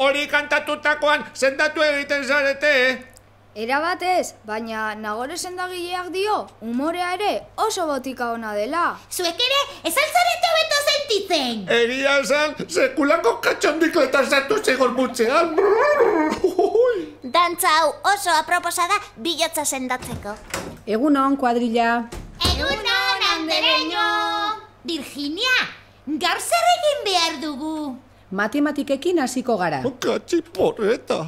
hori kantatutakoan sendatu egiten zarete, eh? Era batez, baina nagore sendagileak dio, umorea ere oso botika ona dela. Zuek ere, esan zarete hobeto sentitzen. Egia esan, sekulako katxondik letasatu zegor mutzean. Dantza hau oso aproposa da bilotza sendatzeko. Egunon, kuadrilla. Egunon, andereño! Virginia, gaur zer egin behar dugu? Matematikekin hasiko gara. Katxiporreta.